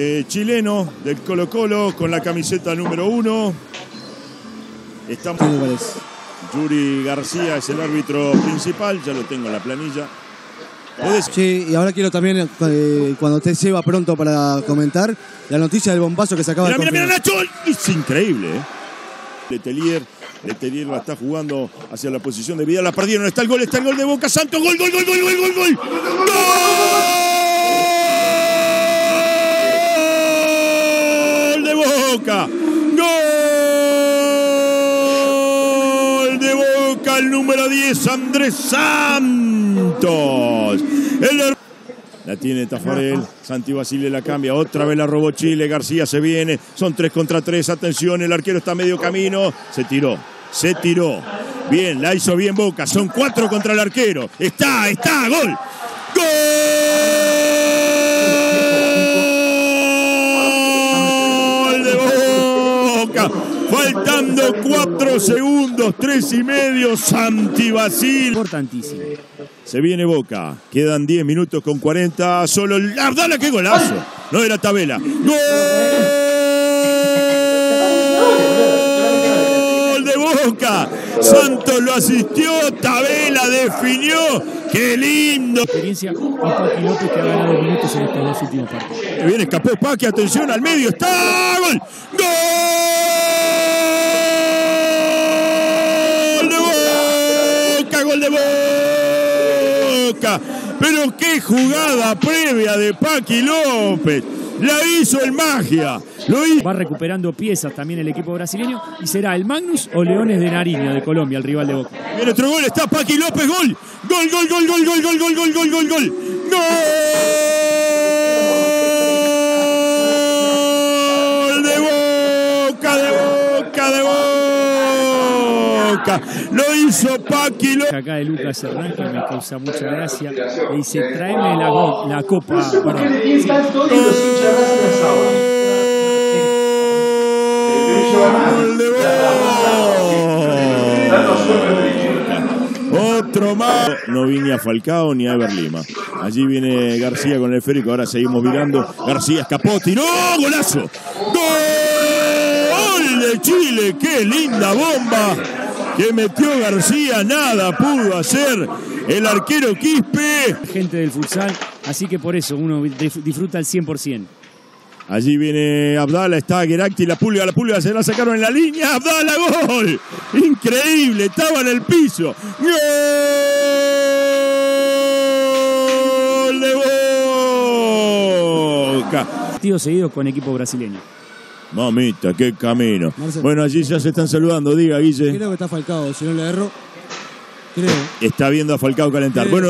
eh, chileno del Colo Colo con la camiseta número uno. Estamos... Yuri García es el árbitro principal, ya lo tengo en la planilla. Sí, y ahora quiero también, eh, cuando usted se va pronto para comentar, la noticia del bombazo que se acaba mira, de mira, mira. Nacho. Es increíble, ¿eh? Letelier, Letelier la está jugando hacia la posición de Vidal. La perdieron. Está el gol, está el gol de Boca Santos. Gol, gol, gol, gol, gol, gol, gol. ¡Gol ¡Gol de Boca! El número 10, Andrés Santos. La tiene Tafarel, Santi Basile la cambia, otra vez la robó Chile, García se viene, son tres contra tres, atención, el arquero está a medio camino, se tiró, se tiró. Bien, la hizo bien Boca, son cuatro contra el arquero, está, está, gol. ¡Gol de Boca! Faltando cuatro segundos, tres y medio, Santi Basile. Importantísimo. Se viene Boca. Quedan 10 minutos con 40. Solo el Abdala, qué golazo. No era Tabela. ¡Gol de Boca! Santos lo asistió. Tabela definió. ¡Qué lindo! Experiencia y Paqui López que ha ganado minutos en estos dos últimos partidos. Bien, escapó Paqui. Atención al medio. ¡Está! ¡Gol! ¡Gol de Boca! ¡Gol de Boca! Pero qué jugada previa de Paqui López. La hizo el magia. Lo hizo. Va recuperando piezas también el equipo brasileño y será el Magnus o Leones de Nariño de Colombia, el rival de Boca. Viene otro gol, está Paqui López, gol. Gol, gol, gol, gol, gol, gol, gol, gol, gol, gol, gol. Gol de Boca, de Boca, de Boca. Lo hizo Paqui López. Acá de Lucas Hernán, que me causa mucha gracia, le dice, tráeme la, copa. Perdón. Sí. Gol de Boca. Otro más. No vi ni a Falcao ni a Ever Lima. Allí viene García con el esférico. Ahora seguimos mirando. García escapó, tiró. ¡Golazo! ¡Gol de Chile! ¡Qué linda bomba! Que metió García. Nada pudo hacer el arquero Quispe. Gente del futsal, así que por eso uno disfruta al 100%. Allí viene Abdala, está Geracti, la pulga, la pulga se la sacaron en la línea. Abdala, gol. Increíble, estaba en el piso. Gol de Boca. Partidos seguidos con equipo brasileño. Mamita, qué camino. Marcelo. Bueno, allí ya se están saludando. Diga, Guille. Creo que está Falcao, si no le erro. Creo. Está viendo a Falcao calentar. Bueno.